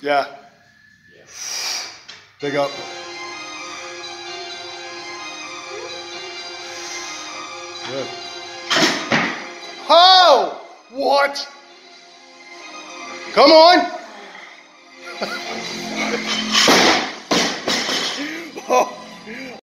Yeah. Big up. Good. Oh! What? Come on! oh.